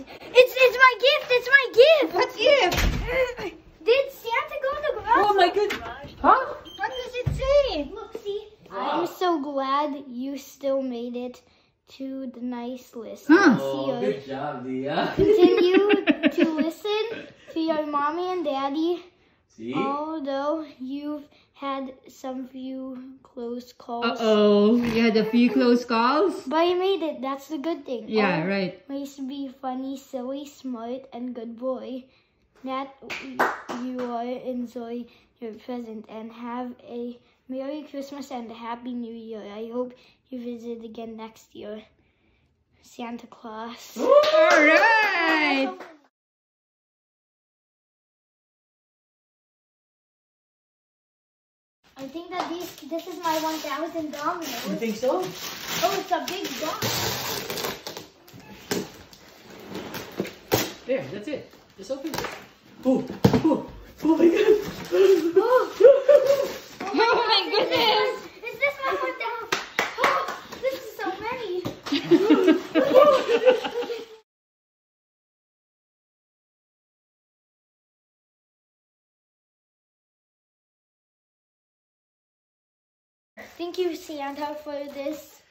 It's it's my gift. It's my gift. What gift? Did Santa go to the garage? Oh my goodness. Huh? What does it say? Look, see. I'm so glad you still made it to the nice list. Hmm. Oh, See ya. good job, Dia. Continue to listen to your mommy and daddy, See? although you've had some few close calls. Uh-oh. You had a few close calls? But you made it. That's the good thing. Yeah, oh, right. to be funny, silly, smart, and good boy. That you are enjoy your present and have a Merry Christmas and a Happy New Year. I hope you visit again next year. Santa Claus. All right. I think that these this is my 1,000 dominoes. You think so? Oh, it's a big box. There, that's it. Just open it. Oh, oh, oh my god. Oh, Oh my goodness. Is this my 1,000? Oh, this is so many. Thank you, Santa, for this